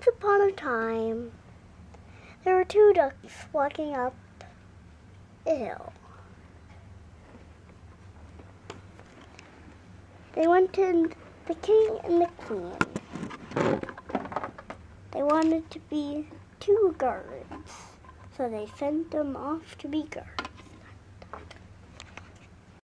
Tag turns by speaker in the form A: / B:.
A: Once upon a time, there were two ducks walking up a hill. They wanted the king and the queen. They wanted to be two guards, so they sent them off to be guards.